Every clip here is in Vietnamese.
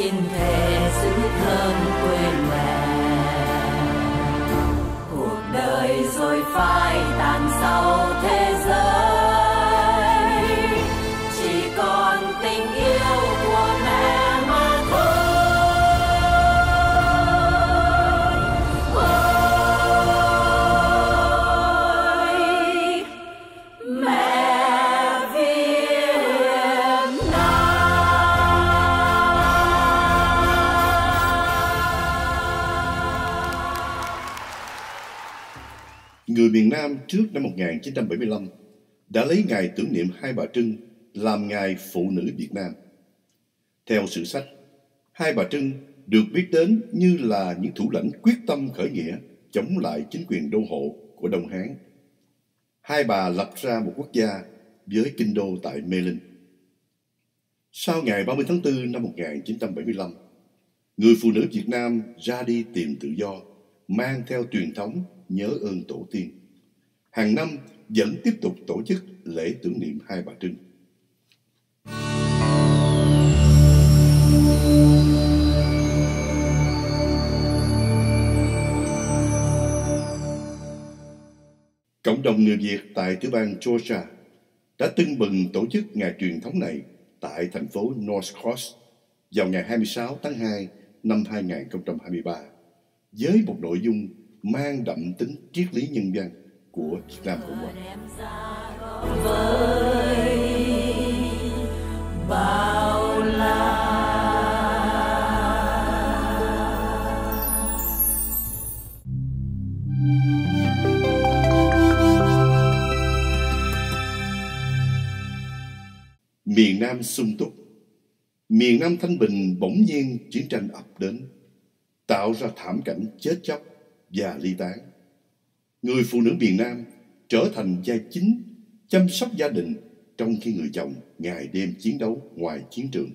xin thề giữ thơm quên mẹ. Người miền Nam trước năm 1975 đã lấy ngày tưởng niệm Hai Bà Trưng làm ngày Phụ nữ Việt Nam. Theo sử sách, Hai Bà Trưng được biết đến như là những thủ lãnh quyết tâm khởi nghĩa chống lại chính quyền đô hộ của Đông Hán. Hai bà lập ra một quốc gia với kinh đô tại Mê Linh. Sau ngày 30 tháng 4 năm 1975, người phụ nữ Việt Nam ra đi tìm tự do, mang theo truyền thống nhớ ơn tổ tiên. Hàng năm vẫn tiếp tục tổ chức lễ tưởng niệm Hai Bà Trưng. Cộng đồng người Việt tại tiểu bang Georgia đã tưng bừng tổ chức ngày truyền thống này tại thành phố North Cross vào ngày 26 tháng 2 năm 2023 với một nội dung mang đậm tính triết lý nhân văn của Việt Nam Cộng Hòa. bao la Miền Nam sung túc Miền Nam thanh bình bỗng nhiên chiến tranh ập đến, Tạo ra thảm cảnh chết chóc và ly tán Người phụ nữ miền Nam trở thành vai chính Chăm sóc gia đình Trong khi người chồng ngày đêm chiến đấu ngoài chiến trường.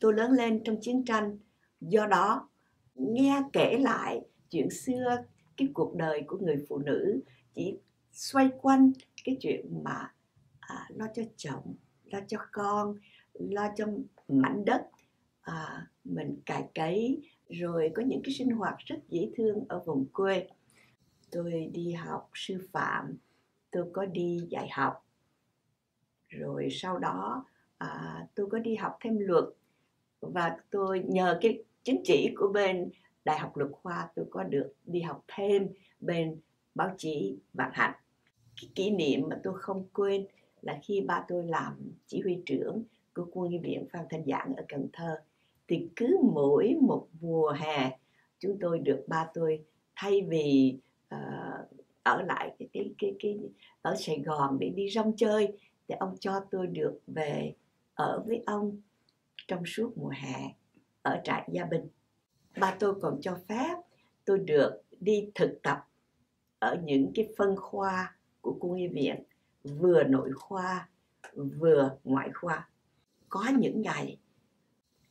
Tôi lớn lên trong chiến tranh Do đó nghe kể lại chuyện xưa Cái cuộc đời của người phụ nữ Chỉ xoay quanh cái chuyện mà à, lo cho chồng lo cho con lo cho mảnh đất à, mình cài cấy rồi có những cái sinh hoạt rất dễ thương ở vùng quê tôi đi học sư phạm tôi có đi dạy học. Rồi sau đó à, tôi có đi học thêm luật. Và tôi nhờ cái chứng chỉ của bên đại học luật khoa tôi có được đi học thêm bên báo chí vạn hạnh. Cái kỷ niệm mà tôi không quên là khi ba tôi làm chỉ huy trưởng của quân y viện Phan Thanh Giảng ở Cần Thơ thì cứ mỗi một mùa hè chúng tôi được ba tôi thay vì uh, ở lại cái, cái cái cái ở Sài Gòn để đi rong chơi thì ông cho tôi được về ở với ông trong suốt mùa hè ở trại Gia Bình. Ba tôi còn cho phép tôi được đi thực tập ở những cái phân khoa của quân y viện vừa nội khoa vừa ngoại khoa có những ngày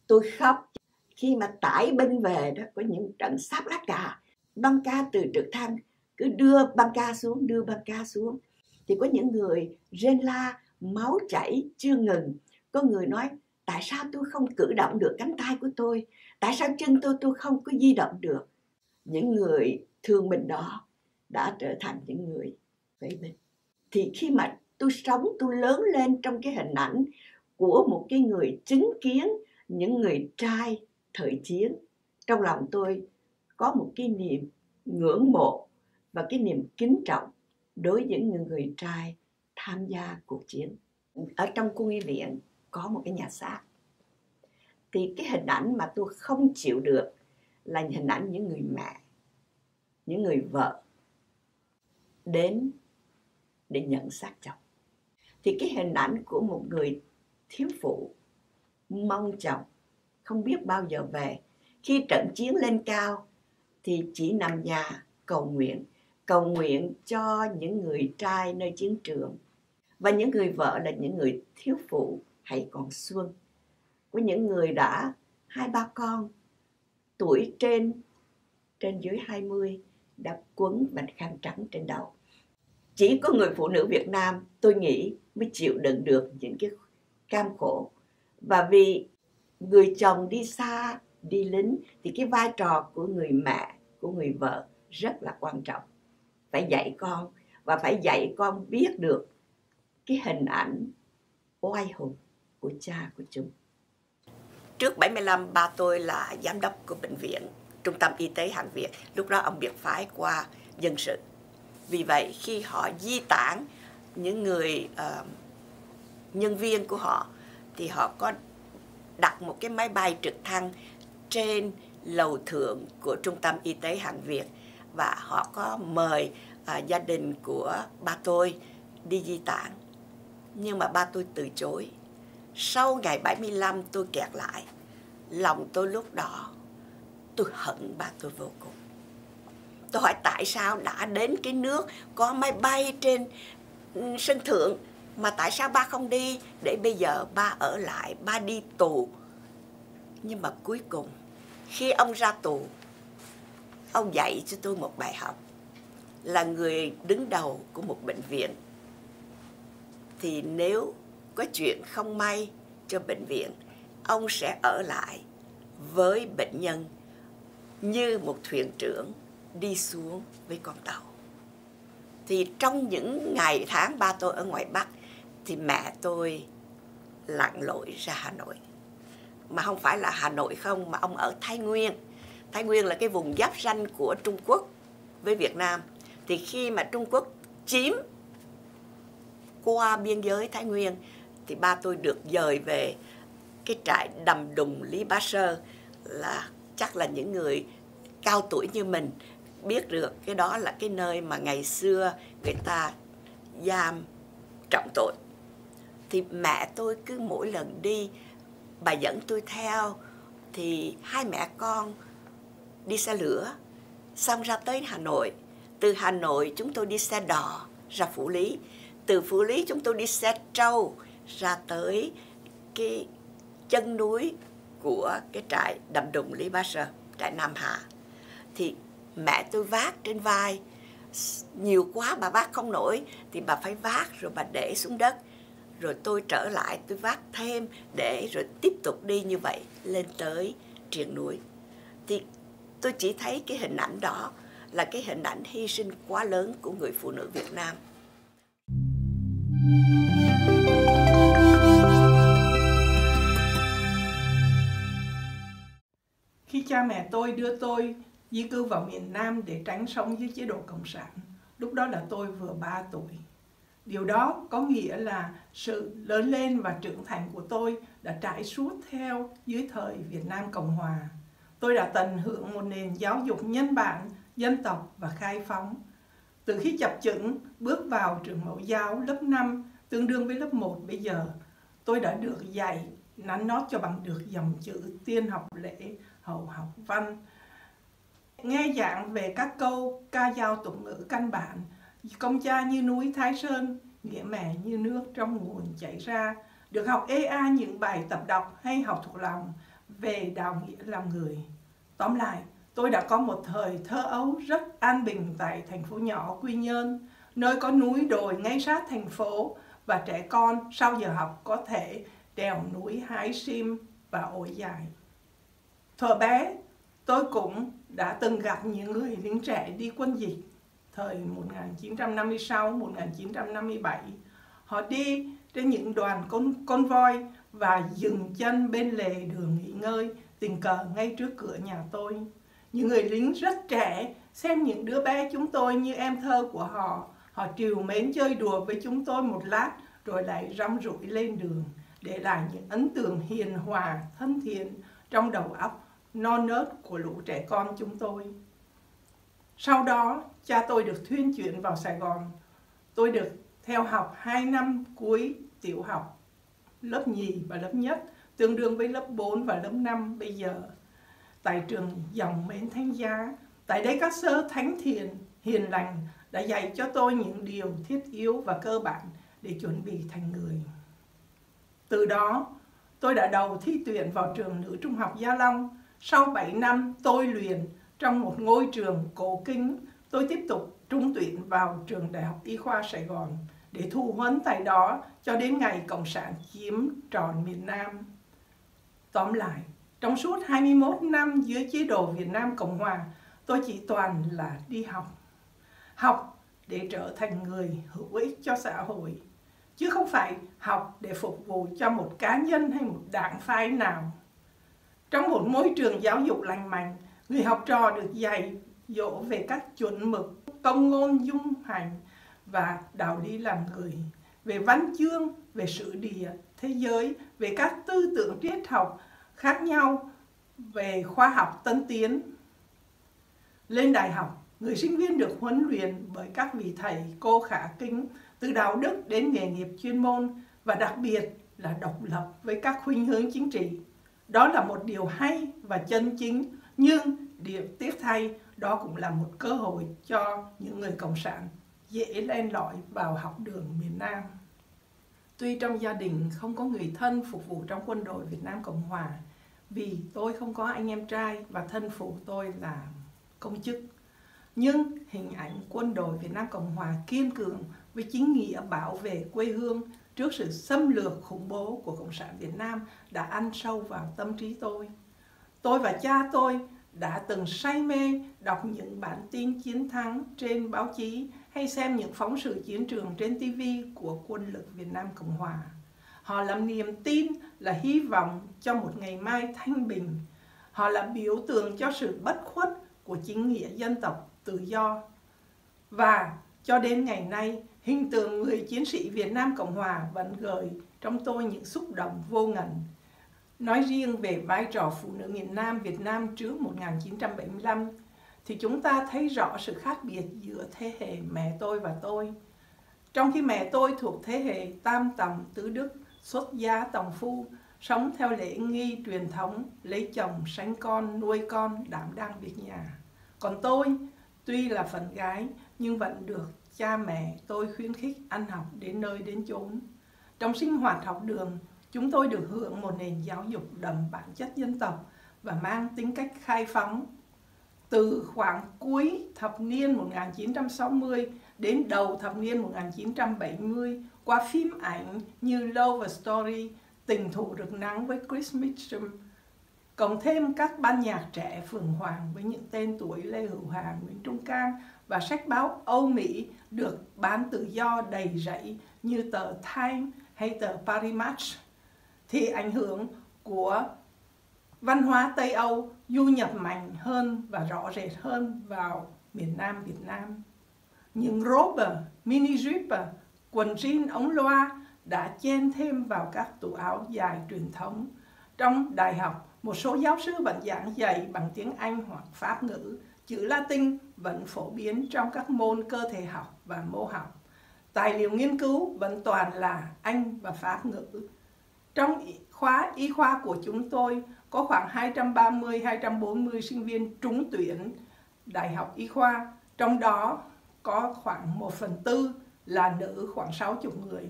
tôi khóc khi mà tải binh về đó có những trận sáp lá cà băng ca từ trực thăng, cứ đưa băng ca xuống, đưa băng ca xuống. Thì có những người rên la, máu chảy, chưa ngừng. Có người nói, tại sao tôi không cử động được cánh tay của tôi? Tại sao chân tôi tôi không có di động được? Những người thương mình đó đã trở thành những người vậy bình. Thì khi mà tôi sống, tôi lớn lên trong cái hình ảnh của một cái người chứng kiến những người trai thời chiến, trong lòng tôi có một cái niềm ngưỡng mộ và cái niềm kính trọng đối với những người trai tham gia cuộc chiến. Ở trong quân y viện có một cái nhà xác. Thì cái hình ảnh mà tôi không chịu được là hình ảnh những người mẹ, những người vợ đến để nhận xác chồng. Thì cái hình ảnh của một người thiếu phụ mong chồng không biết bao giờ về. Khi trận chiến lên cao thì chỉ nằm nhà cầu nguyện cầu nguyện cho những người trai nơi chiến trường. Và những người vợ là những người thiếu phụ hay còn xuân của những người đã hai ba con tuổi trên trên dưới 20 đã quấn bạch khăn trắng trên đầu. Chỉ có người phụ nữ Việt Nam tôi nghĩ mới chịu đựng được những cái cam khổ. Và vì người chồng đi xa, đi lính thì cái vai trò của người mẹ của người vợ rất là quan trọng. Phải dạy con và phải dạy con biết được cái hình ảnh oai hùng của cha của chúng. Trước 75 ba tôi là giám đốc của bệnh viện trung tâm y tế hàng Việt. Lúc đó ông biệt phái qua dân sự. Vì vậy khi họ di tản những người uh, nhân viên của họ thì họ có đặt một cái máy bay trực thăng trên lầu thượng của trung tâm y tế hàng Việt và họ có mời à, gia đình của ba tôi đi di tản. Nhưng mà ba tôi từ chối. Sau ngày 75 tôi kẹt lại lòng tôi lúc đó tôi hận ba tôi vô cùng. Tôi hỏi tại sao đã đến cái nước có máy bay trên sân thượng mà tại sao ba không đi? Để bây giờ ba ở lại ba đi tù. Nhưng mà cuối cùng khi ông ra tù, ông dạy cho tôi một bài học là người đứng đầu của một bệnh viện. Thì nếu có chuyện không may cho bệnh viện, ông sẽ ở lại với bệnh nhân như một thuyền trưởng đi xuống với con tàu. Thì trong những ngày tháng ba tôi ở ngoài bắc, thì mẹ tôi lặn lội ra hà nội mà không phải là hà nội không, mà ông ở thái nguyên. Thái nguyên là cái vùng giáp ranh của trung quốc với việt nam. Thì khi mà trung quốc chiếm qua biên giới thái nguyên, thì ba tôi được dời về cái trại đầm đùng lý bá sơ, là chắc là những người cao tuổi như mình biết được cái đó là cái nơi mà ngày xưa người ta giam trọng tội. Thì mẹ tôi cứ mỗi lần đi bà dẫn tôi theo, thì hai mẹ con đi xe lửa, xong ra tới Hà Nội. Từ Hà Nội chúng tôi đi xe đò ra Phủ Lý. Từ Phủ Lý chúng tôi đi xe trâu ra tới cái chân núi của cái trại đầm đùng Lý Ba Sơ trại Nam Hà. Thì mẹ tôi vác trên vai. Nhiều quá bà vác không nổi, thì bà phải vác rồi bà để xuống đất rồi tôi trở lại tôi vác thêm để rồi tiếp tục đi như vậy lên tới triền núi thì tôi chỉ thấy cái hình ảnh đó là cái hình ảnh hy sinh quá lớn của người phụ nữ Việt Nam. Khi cha mẹ tôi đưa tôi di cư vào miền Nam để tránh sống dưới chế độ Cộng sản, lúc đó là tôi vừa 3 tuổi. Điều đó có nghĩa là sự lớn lên và trưởng thành của tôi đã trải suốt theo dưới thời Việt Nam Cộng Hòa. Tôi đã tận hưởng một nền giáo dục nhân bản, dân tộc và khai phóng. Từ khi chập chững bước vào trường mẫu giáo lớp 5, tương đương với lớp 1 bây giờ, tôi đã được dạy nắn nót cho bằng được dòng chữ tiên học lễ, hậu học văn. Nghe giảng về các câu ca dao tục ngữ căn bản Công cha như núi Thái Sơn, nghĩa mẹ như nước trong nguồn chảy ra, được học EA những bài tập đọc hay học thuộc lòng về đạo nghĩa làm người. Tóm lại, tôi đã có một thời thơ ấu rất an bình tại thành phố nhỏ Quy Nhơn, nơi có núi đồi ngay sát thành phố và trẻ con sau giờ học có thể đèo núi hái sim và ổi dài. Thuở bé, tôi cũng đã từng gặp những người lính trẻ đi quân dịch thời 1956-1957. Họ đi trên những đoàn con, con voi và dừng chân bên lề đường nghỉ ngơi tình cờ ngay trước cửa nhà tôi. Những người lính rất trẻ xem những đứa bé chúng tôi như em thơ của họ. Họ triều mến chơi đùa với chúng tôi một lát rồi lại rong rủi lên đường để lại những ấn tượng hiền hòa, thân thiện trong đầu óc non nớt của lũ trẻ con chúng tôi. Sau đó, cha tôi được thuyên chuyển vào Sài Gòn. Tôi được theo học 2 năm cuối tiểu học, lớp nhì và lớp nhất, tương đương với lớp 4 và lớp 5 bây giờ. Tại trường dòng mến thánh giá, tại đây các sơ thánh thiền, hiền lành đã dạy cho tôi những điều thiết yếu và cơ bản để chuẩn bị thành người. Từ đó, tôi đã đầu thi tuyển vào trường nữ trung học Gia Long. Sau 7 năm tôi luyện trong một ngôi trường cổ kính, tôi tiếp tục trúng tuyển vào trường Đại học Y khoa Sài Gòn để thu huấn tại đó cho đến ngày Cộng sản chiếm tròn miền Nam. Tóm lại, trong suốt 21 năm dưới chế độ Việt Nam Cộng Hòa, tôi chỉ toàn là đi học. Học để trở thành người hữu ích cho xã hội, chứ không phải học để phục vụ cho một cá nhân hay một đảng phái nào. Trong một môi trường giáo dục lành mạnh, Người học trò được dạy dỗ về các chuẩn mực, công ngôn dung hành và đạo lý làm người, về văn chương, về sự địa, thế giới, về các tư tưởng triết học khác nhau, về khoa học tân tiến. Lên đại học, Người sinh viên được huấn luyện bởi các vị thầy, cô khả kính từ đạo đức đến nghề nghiệp chuyên môn và đặc biệt là độc lập với các khuynh hướng chính trị. Đó là một điều hay và chân chính, nhưng điều tiếc thay đó cũng là một cơ hội cho những người cộng sản dễ len lỏi vào học đường miền Nam. Tuy trong gia đình không có người thân phục vụ trong quân đội Việt Nam Cộng Hòa, vì tôi không có anh em trai và thân phụ tôi là công chức. Nhưng hình ảnh quân đội Việt Nam Cộng Hòa kiên cường với chính nghĩa bảo vệ quê hương trước sự xâm lược khủng bố của Cộng sản Việt Nam đã ăn sâu vào tâm trí tôi. Tôi và cha tôi đã từng say mê đọc những bản tin chiến thắng trên báo chí hay xem những phóng sự chiến trường trên TV của quân lực Việt Nam Cộng Hòa. Họ làm niềm tin là hy vọng cho một ngày mai thanh bình. Họ là biểu tượng cho sự bất khuất của chính nghĩa dân tộc tự do. Và cho đến ngày nay, hình tượng người chiến sĩ Việt Nam Cộng Hòa vẫn gợi trong tôi những xúc động vô ngần. Nói riêng về vai trò phụ nữ miền Nam Việt Nam trước 1975, thì chúng ta thấy rõ sự khác biệt giữa thế hệ mẹ tôi và tôi. Trong khi mẹ tôi thuộc thế hệ tam tòng tứ đức, xuất gia tòng phu, sống theo lễ nghi truyền thống, lấy chồng, sánh con, nuôi con, đảm đang việc nhà. Còn tôi, tuy là phận gái, nhưng vẫn được cha mẹ tôi khuyến khích ăn học đến nơi đến chốn. Trong sinh hoạt học đường, chúng tôi được hưởng một nền giáo dục đậm bản chất dân tộc và mang tính cách khai phóng. Từ khoảng cuối thập niên 1960 đến đầu thập niên 1970 qua phim ảnh như Love Story, Tình thù rực nắng với Chris Mitchum, cộng thêm các ban nhạc trẻ Phượng Hoàng với những tên tuổi Lê Hữu Hà, Nguyễn Trung Cang và sách báo Âu Mỹ được bán tự do đầy rẫy như tờ Time hay tờ Paris Match thì ảnh hưởng của văn hóa Tây Âu du nhập mạnh hơn và rõ rệt hơn vào miền Nam Việt Nam. Những robe, mini zip, quần jean ống loa đã chen thêm vào các tủ áo dài truyền thống. Trong đại học, một số giáo sư vẫn giảng dạy bằng tiếng Anh hoặc Pháp ngữ, chữ Latin vẫn phổ biến trong các môn cơ thể học và mô học. Tài liệu nghiên cứu vẫn toàn là Anh và Pháp ngữ. Trong khóa y khoa của chúng tôi có khoảng 230-240 sinh viên trúng tuyển Đại học Y khoa, trong đó có khoảng 1 phần tư là nữ khoảng 60 người.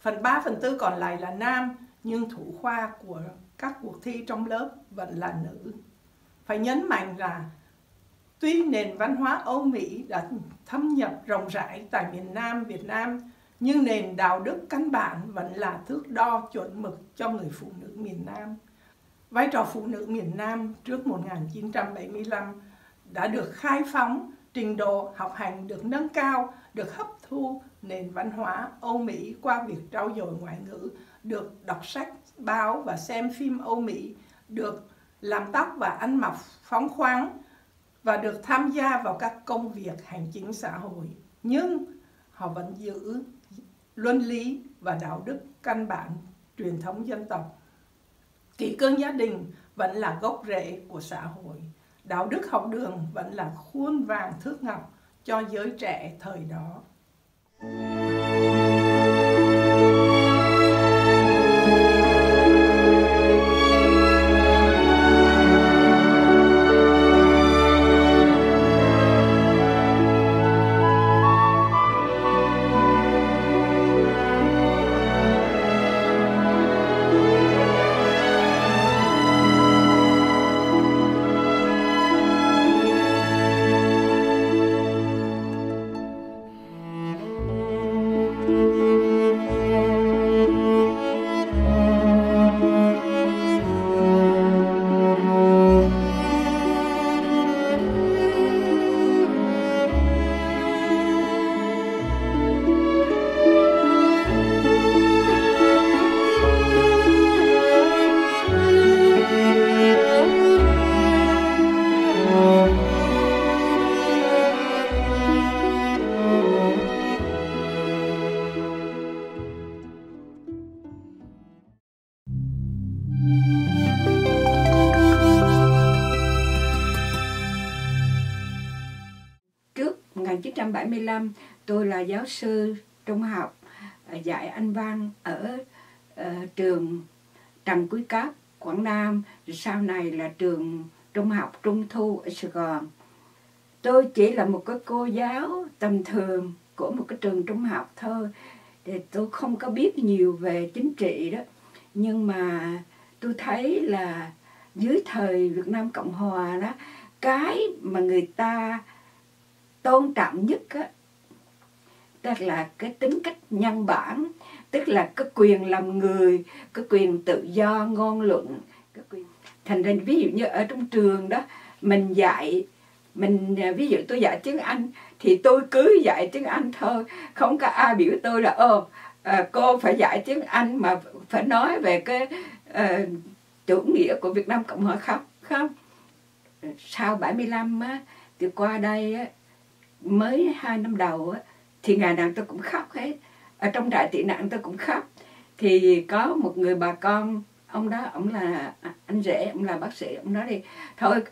Phần 3 phần tư còn lại là nam, nhưng thủ khoa của các cuộc thi trong lớp vẫn là nữ. Phải nhấn mạnh là tuy nền văn hóa Âu Mỹ đã thâm nhập rộng rãi tại miền Nam Việt Nam, nhưng nền đạo đức căn bản vẫn là thước đo chuẩn mực cho người phụ nữ miền Nam. Vai trò phụ nữ miền Nam trước 1975 đã được khai phóng, trình độ học hành được nâng cao, được hấp thu nền văn hóa Âu Mỹ qua việc trau dồi ngoại ngữ, được đọc sách, báo và xem phim Âu Mỹ, được làm tóc và ăn mặc phóng khoáng và được tham gia vào các công việc hành chính xã hội. Nhưng họ vẫn giữ luân lý và đạo đức căn bản truyền thống dân tộc. Kỷ cương gia đình vẫn là gốc rễ của xã hội. Đạo đức học đường vẫn là khuôn vàng thước ngọc cho giới trẻ thời đó. Thank you. Là giáo sư trung học à, dạy Anh văn ở uh, trường Trần Quý Cáp, Quảng Nam, sau này là trường trung học Trung Thu ở Sài Gòn. Tôi chỉ là một cái cô giáo tầm thường của một cái trường trung học thôi. Thì tôi không có biết nhiều về chính trị đó. Nhưng mà tôi thấy là dưới thời Việt Nam Cộng Hòa đó, cái mà người ta tôn trọng nhất á, tức là cái tính cách nhân bản tức là cái quyền làm người cái quyền tự do ngôn luận cái quyền. Thành ra ví dụ như ở trong trường đó mình dạy mình à, ví dụ tôi dạy tiếng anh thì tôi cứ dạy tiếng anh thôi. Không có ai biểu tôi là ô, à, cô phải dạy tiếng anh mà phải nói về cái uh, chủ nghĩa của việt nam cộng hòa không? Không. Sau 75 á thì qua đây á mới hai năm đầu á thì ngày nào tôi cũng khóc hết. Ở trong trại tị nạn tôi cũng khóc. Thì có một người bà con ông đó ông là anh rể ông là bác sĩ ông nói đi thôi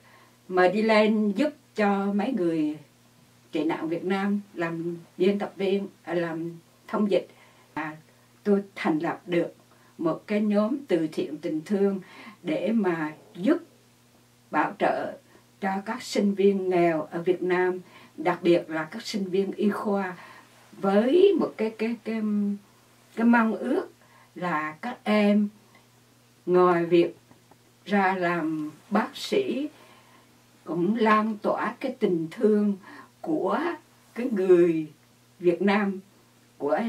mà đi lên giúp cho mấy người tị nạn Việt Nam làm biên tập viên à, làm thông dịch. À, tôi thành lập được một cái nhóm từ thiện tình thương để mà giúp bảo trợ cho các sinh viên nghèo ở Việt Nam đặc biệt là các sinh viên y khoa với một cái cái cái cái mong ước là các em ngoài việc ra làm bác sĩ cũng lan tỏa cái tình thương của cái người Việt Nam, của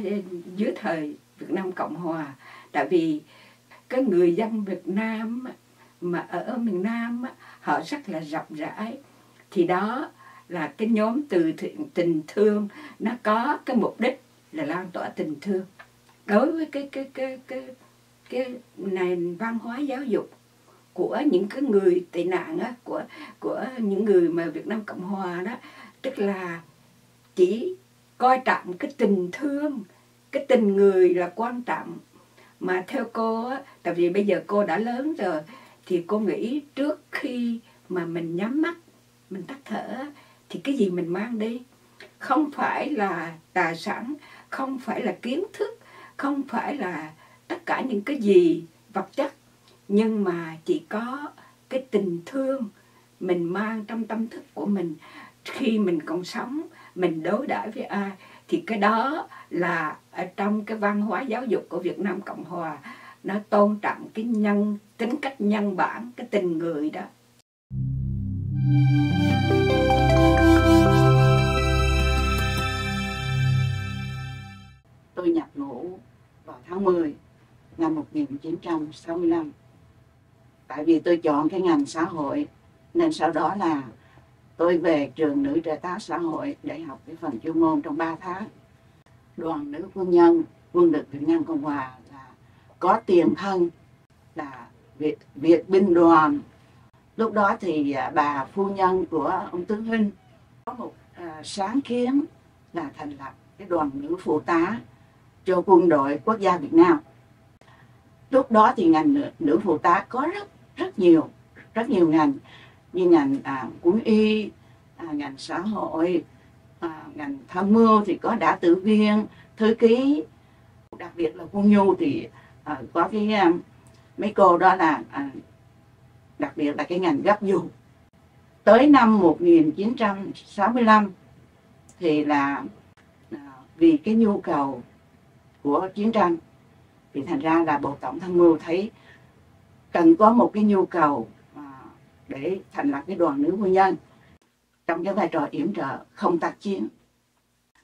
dưới thời Việt Nam Cộng Hòa. Tại vì cái người dân Việt Nam mà ở miền Nam họ rất là rộng rãi. Thì đó là cái nhóm từ thiện tình thương. Nó có cái mục đích là lan tỏa tình thương. Đối với cái cái cái cái cái nền văn hóa giáo dục của những cái người tị nạn á, của của những người mà Việt Nam Cộng Hòa đó tức là chỉ coi trọng cái tình thương cái tình người là quan trọng. Mà theo cô á, tại vì bây giờ cô đã lớn rồi thì cô nghĩ trước khi mà mình nhắm mắt mình tắt thở thì cái gì mình mang đi? Không phải là tài sản không phải là kiến thức, không phải là tất cả những cái gì vật chất. Nhưng mà chỉ có cái tình thương mình mang trong tâm thức của mình. Khi mình còn sống, mình đối đãi với ai, thì cái đó là ở trong cái văn hóa giáo dục của Việt Nam Cộng Hòa, nó tôn trọng cái nhân, tính cách nhân bản, cái tình người đó. Tôi nhập ngũ vào tháng 10 năm 1965 tại vì tôi chọn cái ngành xã hội nên sau đó là tôi về trường nữ trợ tá xã hội để học cái phần chuyên môn trong 3 tháng. Đoàn nữ quân nhân quân lực Việt Nam Cộng Hòa là có tiền thân là Việt, Việt binh đoàn. Lúc đó thì à, bà phu nhân của ông tướng Hinh có một à, sáng kiến là thành lập cái đoàn nữ phụ tá cho quân đội quốc gia Việt Nam. Lúc đó thì ngành nữ, nữ phụ tá có rất rất nhiều rất nhiều ngành như ngành à, quân y à, ngành xã hội à, ngành tham mưu thì có đã tử viên thư ký. Đặc biệt là quân nhu thì à, có cái à, mấy cô đó là à, đặc biệt là cái ngành gấp dù tới năm 1965 thì là à, vì cái nhu cầu của chiến tranh. Thì thành ra là bộ tổng tham mưu thấy cần có một cái nhu cầu à, để thành lập cái đoàn nữ quân nhân trong cái vai trò yểm trợ không tác chiến.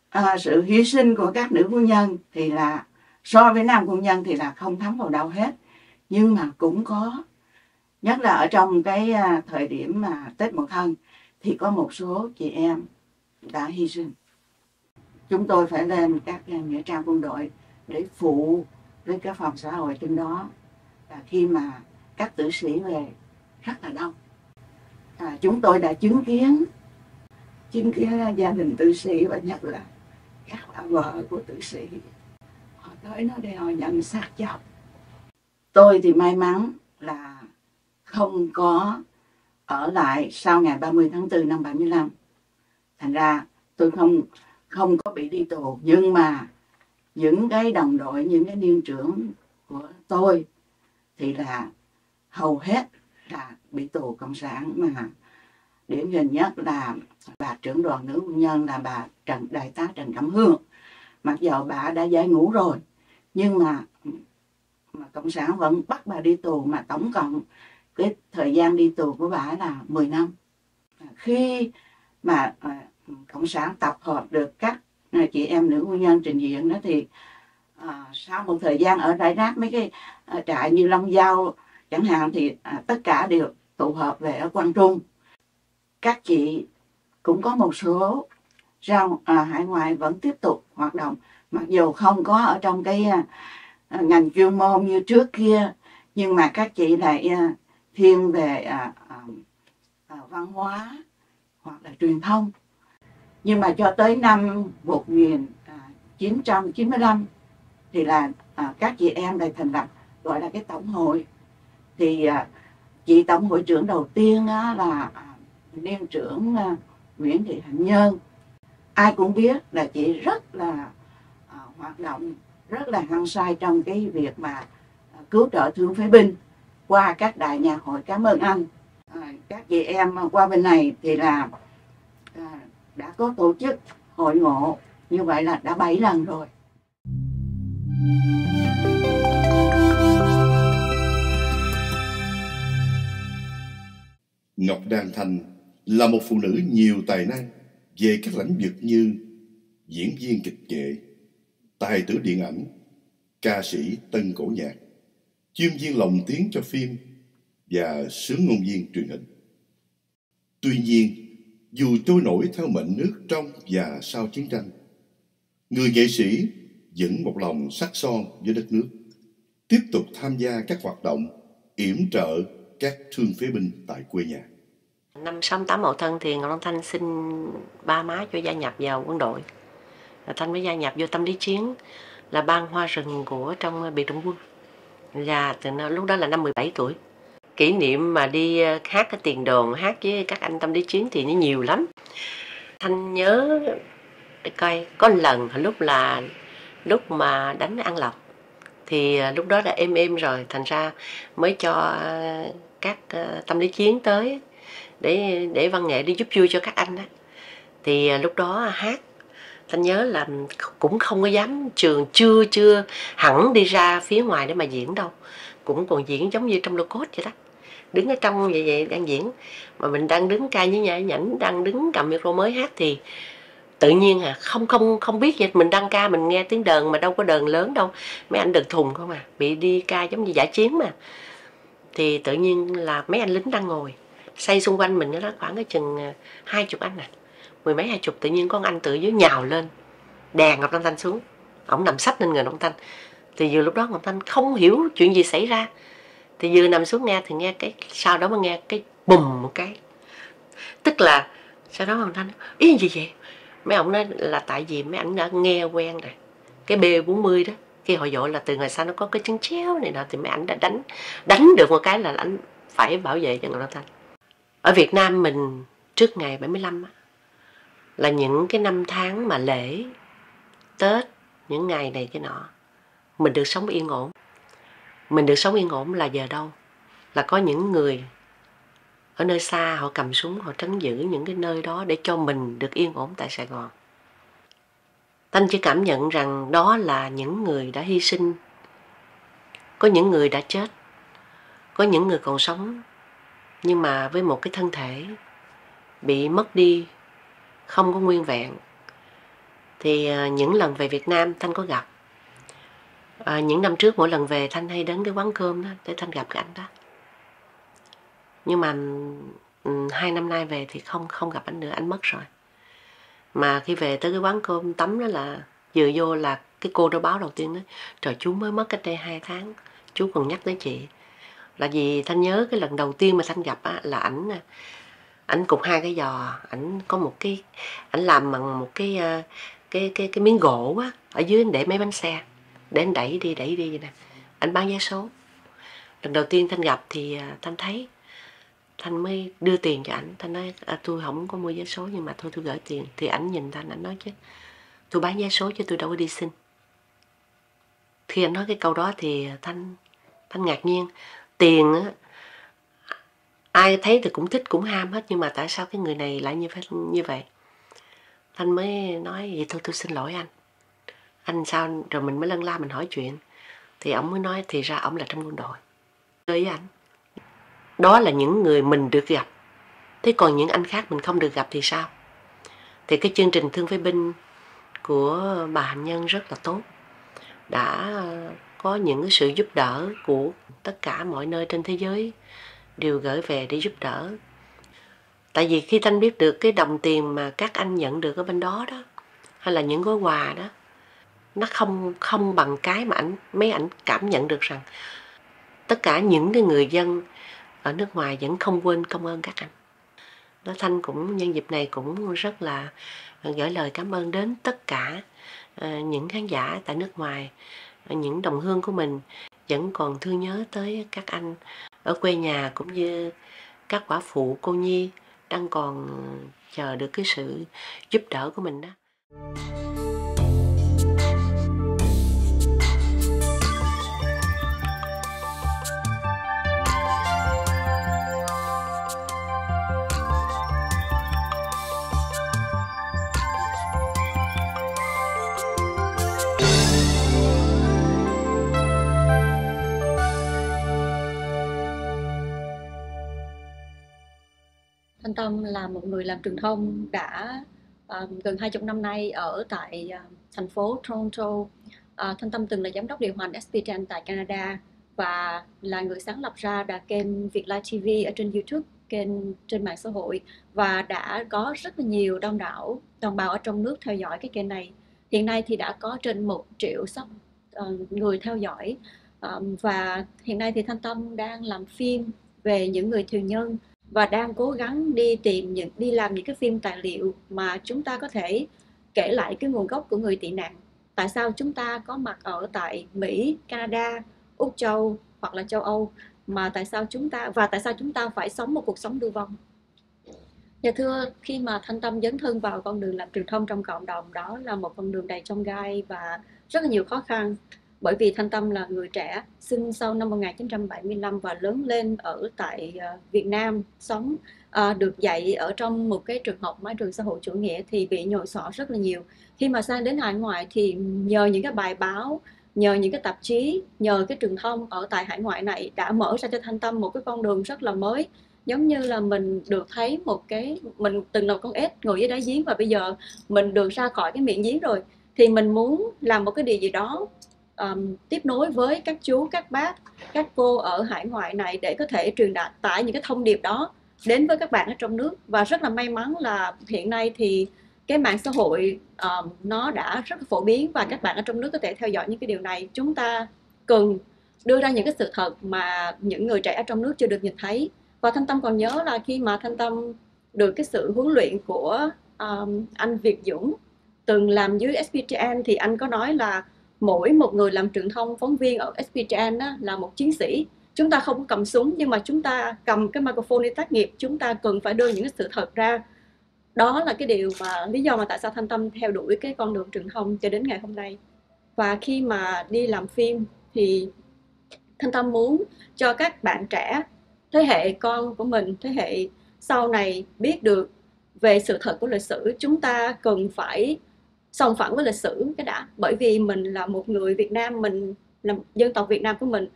À, sự hy sinh của các nữ quân nhân thì là so với nam quân nhân thì là không thấm vào đâu hết. Nhưng mà cũng có nhất là ở trong cái à, thời điểm mà tết mậu thân thì có một số chị em đã hy sinh. Chúng tôi phải lên các à, nghĩa trang quân đội để phụ với các phòng xã hội trên đó. À, khi mà các tử sĩ về rất là đông. À, chúng tôi đã chứng kiến chứng kiến gia đình tử sĩ và nhất là các bà vợ của tử sĩ. Họ tới nó để họ nhận xác chồng tôi thì may mắn là không có ở lại sau ngày 30 tháng 4 năm 75 thành ra tôi không không có bị đi tù. Nhưng mà những cái đồng đội, những cái niên trưởng của tôi thì là hầu hết là bị tù cộng sản mà. Điển hình nhất là bà trưởng đoàn nữ quân nhân là bà Trần, Đại tá Trần Cẩm Hương. Mặc dù bà đã giải ngũ rồi, nhưng mà mà cộng sản vẫn bắt bà đi tù mà tổng cộng cái thời gian đi tù của bà là 10 năm. Khi mà à, cộng sản tập hợp được các chị em nữ quân nhân trình diện đó thì à, sau một thời gian ở rải rác mấy cái à, trại như Long Giao chẳng hạn thì à, tất cả đều tụ hợp về ở Quang Trung. Các chị cũng có một số ra à, hải ngoại vẫn tiếp tục hoạt động. Mặc dù không có ở trong cái à, à, ngành chuyên môn như trước kia nhưng mà các chị lại à, thiên về à, à, à văn hóa hoặc là truyền thông nhưng mà cho tới năm 1995 à, thì là à, các chị em lại thành lập gọi là cái tổng hội. Thì à, chị tổng hội trưởng đầu tiên á, là à, liên trưởng à, Nguyễn Thị Hạnh Nhân ai cũng biết là chị rất là à, hoạt động rất là hăng say trong cái việc mà à, cứu trợ thương phế binh qua các đại nhà hội cảm ơn anh. À, các chị em qua bên này thì là à, đã có tổ chức hội ngộ như vậy là đã 7 lần rồi Ngọc Đan Thành là một phụ nữ nhiều tài năng về các lĩnh vực như diễn viên kịch nghệ, tài tử điện ảnh, ca sĩ tân cổ nhạc, chuyên viên lồng tiếng cho phim và sướng ngôn viên truyền hình. Tuy nhiên, dù trôi nổi theo mệnh nước trong và sau chiến tranh, người nghệ sĩ vẫn một lòng sắc son với đất nước, tiếp tục tham gia các hoạt động yểm trợ các thương phế binh tại quê nhà. Năm 68 Mậu Thân thì Ngọc Long Thanh xin ba má cho gia nhập vào quân đội. Thanh mới gia nhập vô tâm lý chiến là ban hoa rừng của trong biệt động quân. Và từ lúc đó là năm 17 tuổi. Kỷ niệm mà đi ờ, hát cái tiền đồn, hát với các anh tâm lý chiến thì nó nhiều lắm. Thanh nhớ để coi có lần lúc là lúc mà đánh ăn Lộc thì ờ, lúc đó đã êm êm rồi thành ra mới cho ờ, các tâm lý chiến tới để để văn nghệ đi giúp vui cho các anh đó thì lúc đó hát thanh nhớ là cũng không có dám trường chưa chưa hẳn đi ra phía ngoài để mà diễn đâu cũng còn diễn giống như trong lô cốt vậy đó đứng ở trong vậy vậy đang diễn. Mà mình đang đứng ca với nhà nhảnh, đang đứng cầm micro mới hát thì tự nhiên à không không không biết vậy mình đang ca, mình nghe tiếng đờn mà đâu có đờn lớn đâu. Mấy anh đờn thùng không à. Bị đi ca giống như giải chiến mà. Thì tự nhiên là mấy anh lính đang ngồi. Xây xung quanh mình, đó khoảng cái chừng à, hai chục anh à. Mười mấy, hai chục, tự nhiên con anh từ dưới nhào lên. Đè ngọc long thanh xuống. Ổng nằm sách lên người ngọc thanh. Thì vừa lúc đó ngọc thanh không hiểu chuyện gì xảy ra thì vừa nằm xuống nghe thì nghe cái sau đó mới nghe cái bùm một cái. Tức là sau đó ông thanh ý gì vậy? Mấy ông nói là tại vì mấy ảnh đã nghe quen rồi. Cái b 40 đó khi họ dội là từ ngày sau nó có cái chân chéo này nọ thì mấy ảnh đã đánh đánh được một cái là ảnh phải bảo vệ cho ngọc thanh ở Việt Nam mình trước ngày 75 á, là những cái năm tháng mà lễ Tết những ngày này cái nọ mình được sống yên ổn mình được sống yên ổn là giờ đâu? Là có những người ở nơi xa họ cầm súng, họ trấn giữ những cái nơi đó để cho mình được yên ổn tại Sài Gòn. Thanh chỉ cảm nhận rằng đó là những người đã hy sinh. Có những người đã chết. Có những người còn sống. Nhưng mà với một cái thân thể bị mất đi, không có nguyên vẹn, thì à, những lần về Việt Nam Thanh có gặp à, những năm trước mỗi lần về Thanh hay đến cái quán cơm đó để Thanh gặp cái anh đó. Nhưng mà hai năm nay về thì không không gặp anh nữa anh mất rồi. Mà khi về tới cái quán cơm tắm đó là vừa vô là cái cô đó báo đầu tiên đó trời chú mới mất cách đây hai tháng chú còn nhắc tới chị. Là vì thanh nhớ cái lần đầu tiên mà thanh gặp á, là ảnh à, ảnh cục hai cái giò ảnh có một cái ảnh làm bằng một cái à, cái cái cái miếng gỗ á ở dưới anh để mấy bánh xe để anh đẩy đi đẩy đi vậy nè. Anh bán vé số. Lần đầu tiên thanh gặp thì à, thanh thấy. Thanh mới đưa tiền cho ảnh. Thanh nói à, tôi không có mua vé số nhưng mà thôi tôi gửi tiền. Thì ảnh nhìn thanh ảnh nói chứ tôi bán vé số chứ tôi đâu có đi xin. Khi anh nói cái câu đó thì à, thanh thanh ngạc nhiên. Tiền á ai thấy thì cũng thích cũng ham hết nhưng mà tại sao cái người này lại như phải như vậy? Thanh mới nói vậy thôi tôi xin lỗi anh anh sao? Rồi mình mới lân la mình hỏi chuyện. Thì ông mới nói, thì ra ông là trong quân đội. Chơi với anh. Đó là những người mình được gặp. Thế còn những anh khác mình không được gặp thì sao? Thì cái chương trình thương phế binh của bà hạnh nhân rất là tốt. Đã có những cái sự giúp đỡ của tất cả mọi nơi trên thế giới đều gửi về để giúp đỡ. Tại vì khi thanh biết được cái đồng tiền mà các anh nhận được ở bên đó đó, hay là những gói quà đó nó không không bằng cái mà ảnh, mấy ảnh cảm nhận được rằng tất cả những cái người dân ở nước ngoài vẫn không quên công ơn các anh. Đó thanh cũng, nhân dịp này cũng rất là gửi lời cảm ơn đến tất cả ờ, những khán giả tại nước ngoài. Ờ, những đồng hương của mình vẫn còn thương nhớ tới các anh ở quê nhà cũng như các quả phụ cô nhi đang còn chờ được cái sự giúp đỡ của mình đó. Thanh Tâm là một người làm truyền thông đã um, gần 20 năm nay ở tại uh, thành phố Toronto. Uh, Thanh Tâm từng là giám đốc điều hành SPTN tại Canada và là người sáng lập ra đà kênh Việt Live TV ở trên YouTube, kênh trên mạng xã hội và đã có rất là nhiều đông đảo đồng bào ở trong nước theo dõi cái kênh này. Hiện nay thì đã có trên một triệu sắp uh, người theo dõi um, và hiện nay thì Thanh Tâm đang làm phim về những người thiều nhân và đang cố gắng đi tìm những đi làm những cái phim tài liệu mà chúng ta có thể kể lại cái nguồn gốc của người tị nạn. Tại sao chúng ta có mặt ở tại Mỹ, Canada, Úc Châu hoặc là châu Âu? Mà tại sao chúng ta và tại sao chúng ta phải sống một cuộc sống lưu vong? Dạ thưa, khi mà Thanh Tâm dấn thân vào con đường làm truyền thông trong cộng đồng đó là một con đường đầy trong gai và rất là nhiều khó khăn bởi vì Thanh Tâm là người trẻ sinh sau năm 1975 và lớn lên ở tại ờ, Việt Nam sống à, được dạy ở trong một cái trường học mái trường xã hội chủ nghĩa thì bị nhồi sọ rất là nhiều. Khi mà sang đến hải ngoại thì nhờ những cái bài báo nhờ những cái tạp chí nhờ cái truyền thông ở tại hải ngoại này đã mở ra cho Thanh Tâm một cái con đường rất là mới. Giống như là mình được thấy một cái mình từng là con ếch ngồi dưới đáy giếng và bây giờ mình được ra khỏi cái miệng giếng rồi thì mình muốn làm một cái điều gì đó um, tiếp nối với các chú các bác các cô ở hải ngoại này để có thể truyền đạt tải những cái thông điệp đó đến với các bạn ở trong nước. Và rất là may mắn là hiện nay thì cái mạng xã hội um, nó đã rất là phổ biến và các bạn ở trong nước có thể theo dõi những cái điều này. Chúng ta cần đưa ra những cái sự thật mà những người trẻ ở trong nước chưa được nhìn thấy. Và thanh tâm còn nhớ là khi mà thanh tâm được cái sự huấn luyện của um, anh Việt Dũng từng làm dưới SPTN thì anh có nói là mỗi một người làm truyền thông phóng viên ở SPTN á, là một chiến sĩ. Chúng ta không cầm súng nhưng mà chúng ta cầm cái microphone đi tác nghiệp. Chúng ta cần phải đưa những cái sự thật ra. Đó là cái điều mà lý do mà tại sao thanh tâm theo đuổi cái con đường truyền thông cho đến ngày hôm nay. Và khi mà đi làm phim thì thanh tâm muốn cho các bạn trẻ thế hệ con của mình thế hệ sau này biết được về sự thật của lịch sử. Chúng ta cần phải sòng phẳng với lịch sử cái đã. Bởi vì mình là một người Việt Nam, mình là dân tộc Việt Nam của mình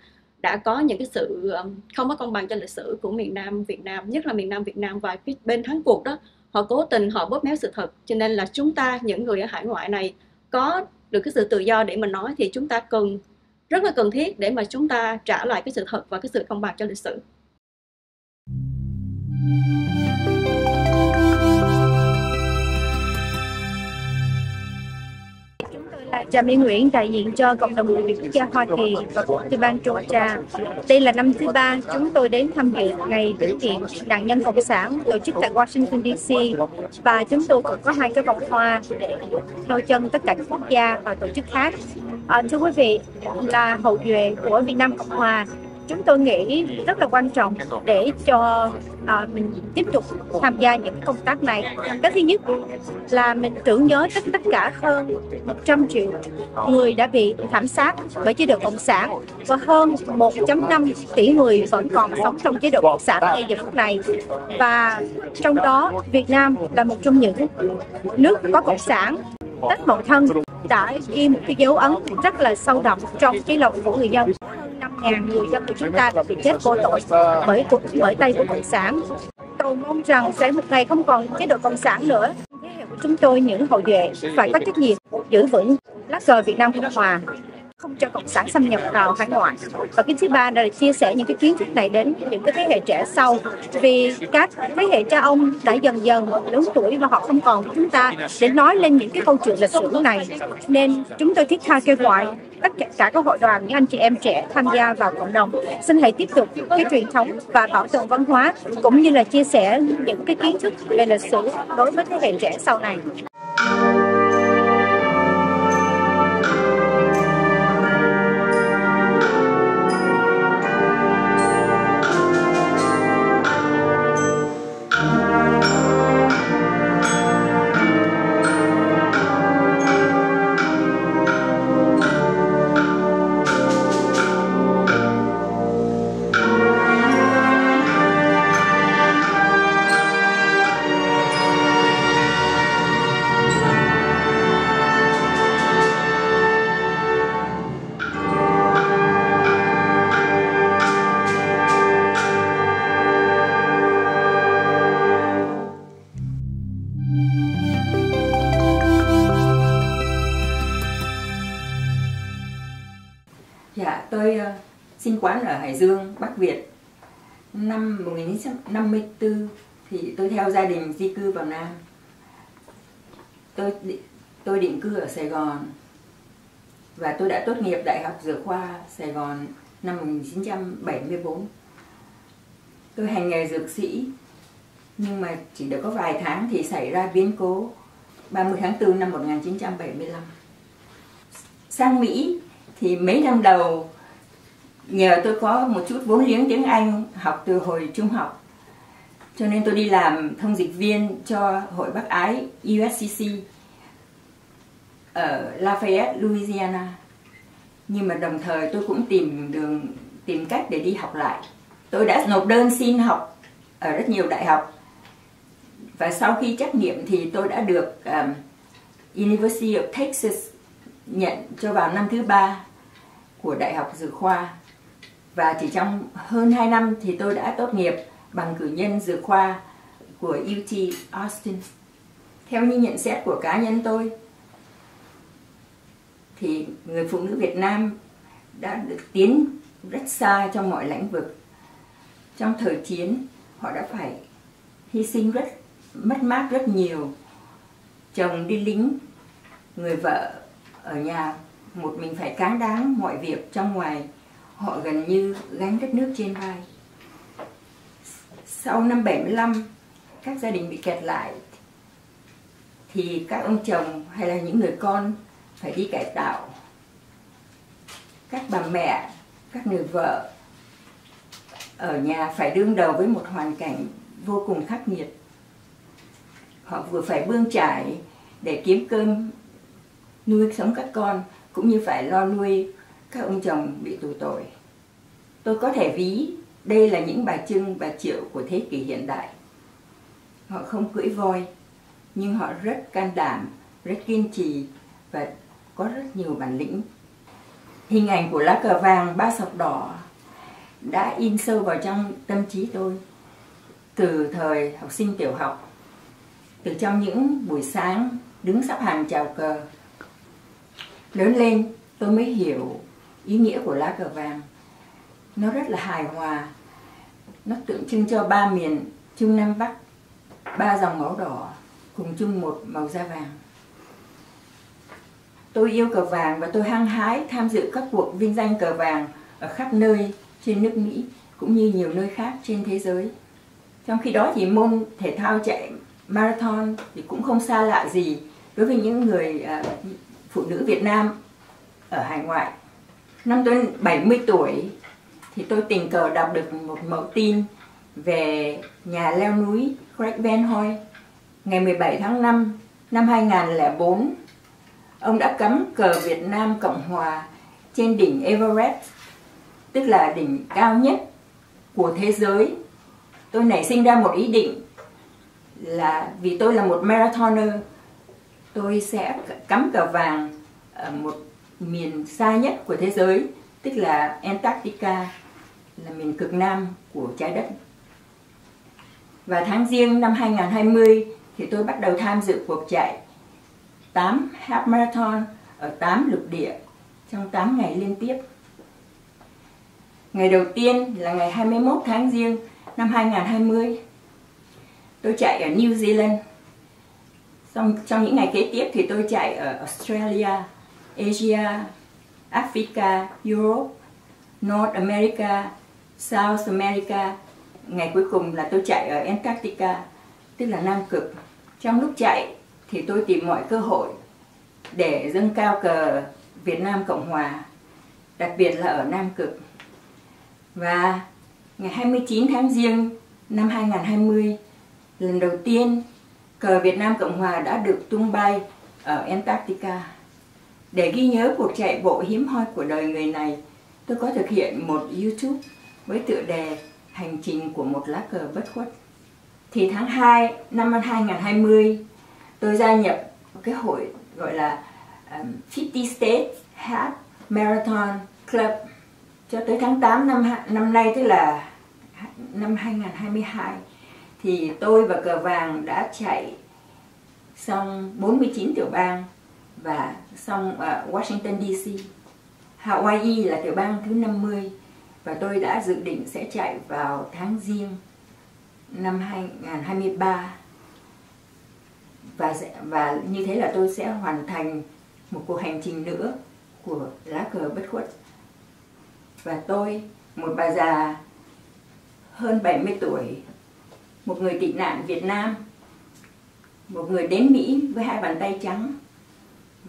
đã có những cái sự um, không có công bằng cho lịch sử của miền Nam Việt Nam, nhất là miền Nam Việt Nam và cái bên thắng cuộc đó. Họ cố tình họ bóp méo sự thật, cho nên là chúng ta, những người ở hải ngoại này, có được cái sự tự do để mình nói thì chúng ta cần, rất là cần thiết để mà chúng ta trả lại cái sự thật và cái sự công bằng cho lịch sử. Trà Mỹ Nguyễn đại diện cho cộng đồng người Việt quốc gia Hoa Kỳ và tư bang Georgia. Đây là năm thứ ba chúng tôi đến tham dự ngày tưởng niệm nạn nhân cộng sản tổ chức tại Washington DC và chúng tôi cũng có hai cái vòng hoa để theo chân tất cả các quốc gia và tổ chức khác. À, thưa quý vị, là hậu duệ của Việt Nam Cộng Hòa chúng tôi nghĩ rất là quan trọng để cho à, mình tiếp tục tham gia những công tác này. Cái thứ nhất là mình tưởng nhớ tất tất cả hơn 100 triệu người đã bị thảm sát bởi chế độ cộng sản và hơn 1.5 tỷ người vẫn còn sống trong chế độ cộng sản ngay giờ phút này và trong đó Việt Nam là một trong những nước có cộng sản Tết Mậu Thân đã ghi một cái dấu ấn rất là sâu đậm trong cái lòng của người dân. Hơn 5.000 người dân của chúng ta đã bị chết vô tội bởi bởi tay của cộng sản. Cầu mong rằng sẽ một ngày không còn chế độ cộng sản nữa. Thế hệ của chúng tôi những hậu duệ phải có trách nhiệm giữ vững lá cờ Việt Nam Cộng Hòa không cho cộng sản xâm nhập vào hải ngoại. Và cái thứ ba là chia sẻ những cái kiến thức này đến những cái thế hệ trẻ sau. Vì các thế hệ cha ông đã dần dần lớn tuổi và họ không còn với chúng ta để nói lên những cái câu chuyện lịch sử này. Nên chúng tôi thiết tha kêu gọi tất cả các hội đoàn, những anh chị em trẻ tham gia vào cộng đồng. Xin hãy tiếp tục cái truyền thống và bảo tồn văn hóa, cũng như là chia sẻ những cái kiến thức về lịch sử đối với thế hệ trẻ sau này. Di cư vào Nam. Tôi tôi định cư ở Sài Gòn và tôi đã tốt nghiệp Đại học Dược khoa Sài Gòn năm 1974. Tôi hành nghề dược sĩ, nhưng mà chỉ được có vài tháng thì xảy ra biến cố 30 tháng 4 năm 1975. Sang Mỹ thì mấy năm đầu, nhờ tôi có một chút vốn liếng tiếng Anh học từ hồi trung học cho nên tôi đi làm thông dịch viên cho hội Bắc Ái USCC ở Lafayette, Louisiana. Nhưng mà đồng thời tôi cũng tìm đường tìm cách để đi học lại. Tôi đã nộp đơn xin học ở rất nhiều đại học. Và sau khi trắc nghiệm thì tôi đã được um, University of Texas nhận cho vào năm thứ ba của Đại học Dược khoa. Và chỉ trong hơn 2 năm thì tôi đã tốt nghiệp bằng cử nhân dược khoa của UT Austin. Theo như nhận xét của cá nhân tôi thì người phụ nữ Việt Nam đã được tiến rất xa trong mọi lĩnh vực. Trong thời chiến họ đã phải hy sinh rất mất mát rất nhiều. Chồng đi lính, người vợ ở nhà một mình phải cáng đáng mọi việc trong ngoài họ gần như gánh đất nước trên vai sau năm 75 các gia đình bị kẹt lại, thì các ông chồng hay là những người con phải đi cải tạo các bà mẹ, các người vợ ở nhà phải đương đầu với một hoàn cảnh vô cùng khắc nghiệt họ vừa phải bươn trải để kiếm cơm, nuôi sống các con, cũng như phải lo nuôi các ông chồng bị tù tội. Tôi có thể ví đây là những bà Trưng, bà Triệu của thế kỷ hiện đại. Họ không cưỡi voi, nhưng họ rất can đảm, rất kiên trì và có rất nhiều bản lĩnh. Hình ảnh của lá cờ vàng ba sọc đỏ đã in sâu vào trong tâm trí tôi từ thời học sinh tiểu học. Từ trong những buổi sáng đứng sắp hàng chào cờ lớn lên tôi mới hiểu ý nghĩa của lá cờ vàng nó rất là hài hòa. Nó tượng trưng cho ba miền trung nam bắc ba dòng máu đỏ cùng chung một màu da vàng. Tôi yêu cờ vàng và tôi hăng hái tham dự các cuộc vinh danh cờ vàng ở khắp nơi trên nước mỹ cũng như nhiều nơi khác trên thế giới. Trong khi đó thì môn thể thao chạy marathon thì cũng không xa lạ gì đối với những người uh, phụ nữ Việt Nam ở hải ngoại. Năm tôi 70 tuổi thì tôi tình cờ đọc được một mẫu tin về nhà leo núi Greg Van Hoy ngày 17 tháng 5 năm 2004. Ông đã cắm cờ Việt Nam Cộng Hòa trên đỉnh Everest, tức là đỉnh cao nhất của thế giới. Tôi nảy sinh ra một ý định là vì tôi là một marathoner, tôi sẽ cắm cờ vàng ở một miền xa nhất của thế giới, tức là Antarctica, là miền cực nam của trái đất. Và tháng riêng năm 2020 thì tôi bắt đầu tham dự cuộc chạy 8 half marathon ở 8 lục địa trong 8 ngày liên tiếp. Ngày đầu tiên là ngày 21 tháng riêng năm 2020. Tôi chạy ở New Zealand. Xong, trong những ngày kế tiếp thì tôi chạy ở Australia, Asia, Africa, Europe, North America, South America. Ngày cuối cùng là tôi chạy ở Antarctica, tức là Nam Cực. Trong lúc chạy thì tôi tìm mọi cơ hội để dâng cao cờ Việt Nam Cộng Hòa, đặc biệt là ở Nam Cực. Và ngày 29 tháng Giêng năm 2020, lần đầu tiên cờ Việt Nam Cộng Hòa đã được tung bay ở Antarctica. Để ghi nhớ cuộc chạy bộ hiếm hoi của đời người này, tôi có thực hiện một YouTube với tựa đề Hành trình của một lá cờ bất khuất. Thì tháng 2 năm 2020, tôi gia nhập cái hội gọi là um, 50 State Half Marathon Club cho tới tháng 8 năm năm nay tức là năm 2022 thì tôi và cờ vàng đã chạy xong 49 tiểu bang và xong uh, Washington DC. Hawaii là tiểu bang thứ 50 và tôi đã dự định sẽ chạy vào tháng riêng năm 2023 và sẽ, và như thế là tôi sẽ hoàn thành một cuộc hành trình nữa của lá cờ bất khuất. Và tôi một bà già hơn 70 tuổi một người tị nạn Việt Nam một người đến Mỹ với hai bàn tay trắng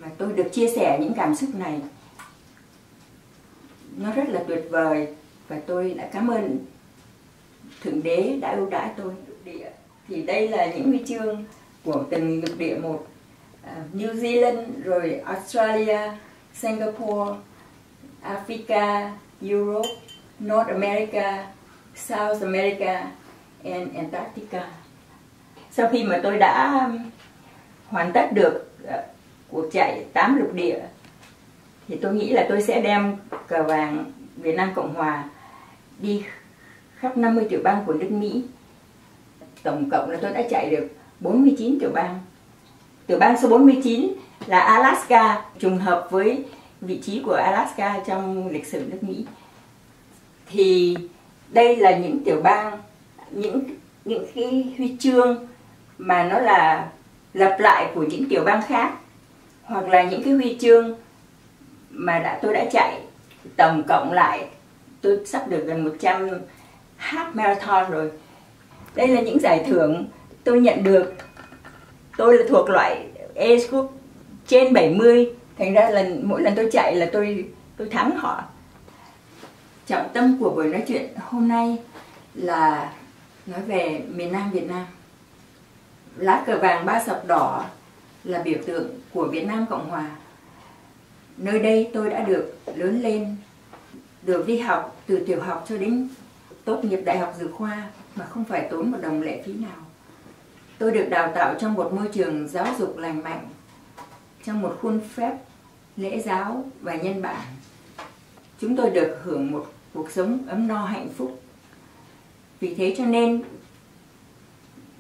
mà tôi được chia sẻ những cảm xúc này. Nó rất là tuyệt vời. Và tôi đã cảm ơn thượng đế đã ưu đãi tôi. Địa. Thì đây là những huy chương của từng lục địa một. Uh, New Zealand rồi Australia Singapore Africa Europe North America South America and Antarctica. Sau khi mà tôi đã um, hoàn tất được uh, cuộc chạy 8 lục địa thì tôi nghĩ là tôi sẽ đem cờ vàng Việt Nam Cộng Hòa đi khắp 50 tiểu bang của nước Mỹ. Tổng cộng là tôi đã chạy được 49 tiểu bang. Tiểu bang số 49 là Alaska, trùng hợp với vị trí của Alaska trong lịch sử nước Mỹ. Thì đây là những tiểu bang, những những cái huy chương mà nó là lặp lại của những tiểu bang khác hoặc là những cái huy chương mà đã, tôi đã chạy, tổng cộng lại, tôi sắp được gần 100 half marathon rồi. Đây là những giải thưởng tôi nhận được. Tôi là thuộc loại age group trên 70 thành ra lần mỗi lần tôi chạy là tôi tôi thắng họ. Trọng tâm của buổi nói chuyện hôm nay là nói về miền Nam Việt Nam. Lá cờ vàng ba sọc đỏ là biểu tượng của Việt Nam Cộng Hòa nơi đây tôi đã được lớn lên được đi học từ tiểu học cho đến tốt nghiệp đại học dược khoa mà không phải tốn một đồng lệ phí nào. Tôi được đào tạo trong một môi trường giáo dục lành mạnh, trong một khuôn phép lễ giáo và nhân bản. Chúng tôi được hưởng một cuộc sống ấm no hạnh phúc. Vì thế cho nên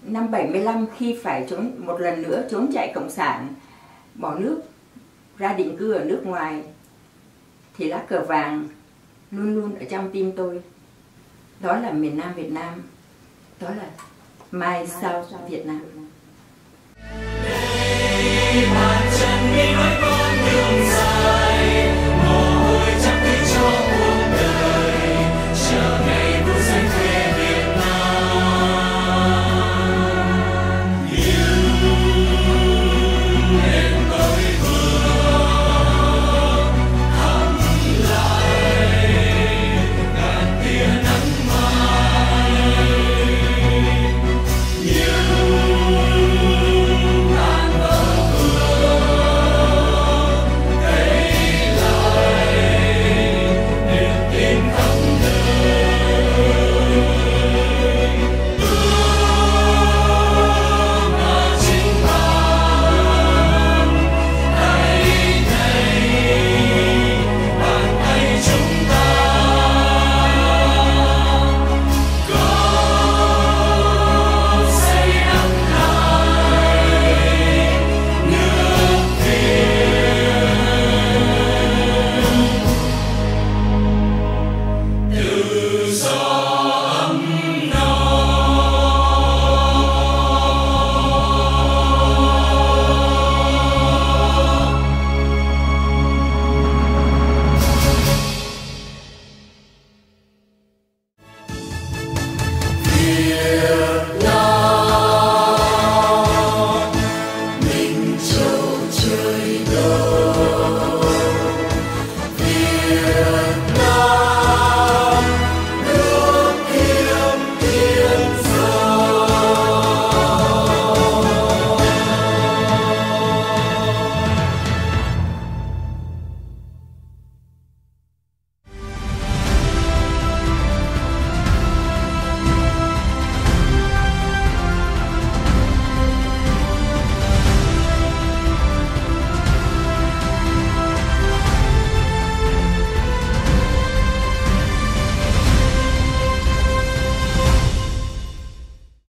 năm 75 khi phải trốn một lần nữa trốn chạy cộng sản bỏ nước ra định cư ở nước ngoài thì lá cờ vàng luôn luôn ở trong tim tôi. Đó là miền Nam Việt Nam đó là mai sau Việt Nam. Đây,